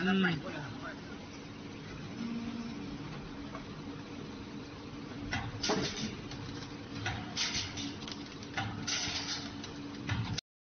Hum.